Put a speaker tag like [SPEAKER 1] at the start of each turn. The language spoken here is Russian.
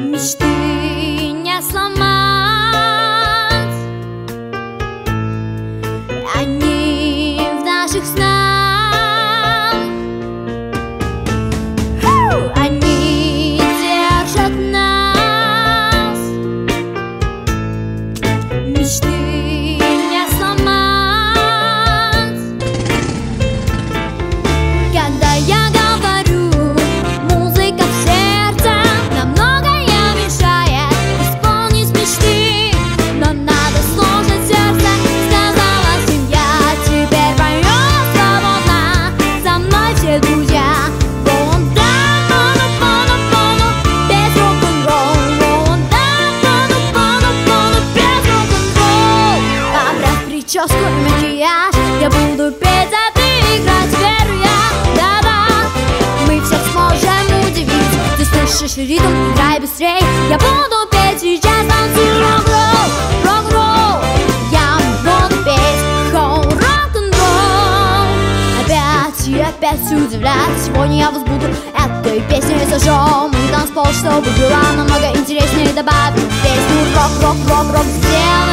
[SPEAKER 1] mistake. Прическу и макияж Я буду петь, а ты играть верю я Да-да, мы всех сможем удивить Ты слышишь ритм, играй быстрей Я буду петь сейчас, танцуй рок-ролл Рок-ролл Я буду петь хоу рок-н-ролл Опять и опять удивлять Сегодня я вас буду этой песней зажжем И танцпол, чтобы было намного интереснее Добавим песню рок-рок-рок-рок Сделай